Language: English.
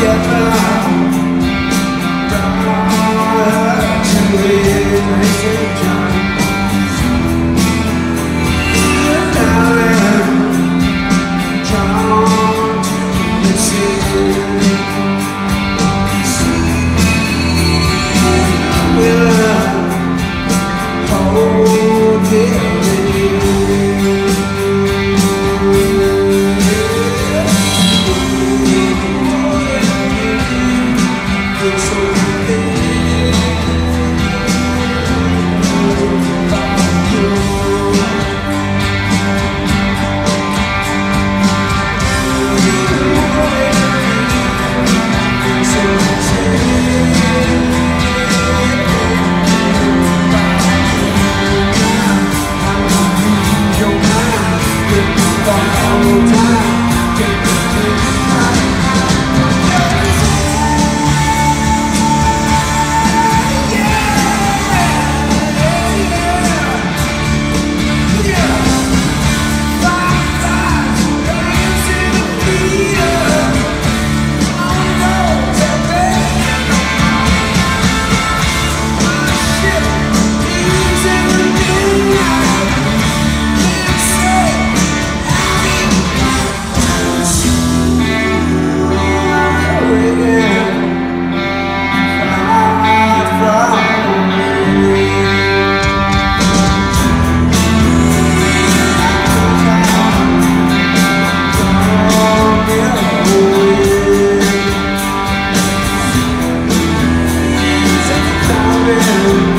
get time living